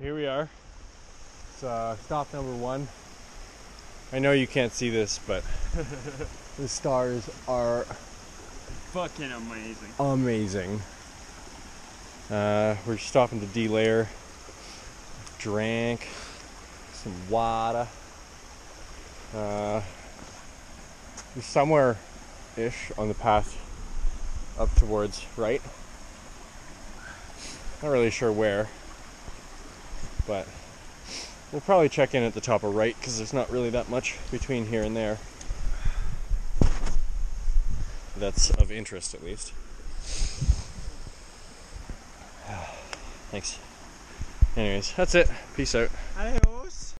here we are. It's uh, stop number one. I know you can't see this, but the stars are Fucking amazing. amazing. Uh, we're stopping to delayer. Drank some water. Uh, somewhere ish on the path up towards right. Not really sure where, but we'll probably check in at the top of right because there's not really that much between here and there. That's of interest, at least. Thanks. Anyways, that's it. Peace out.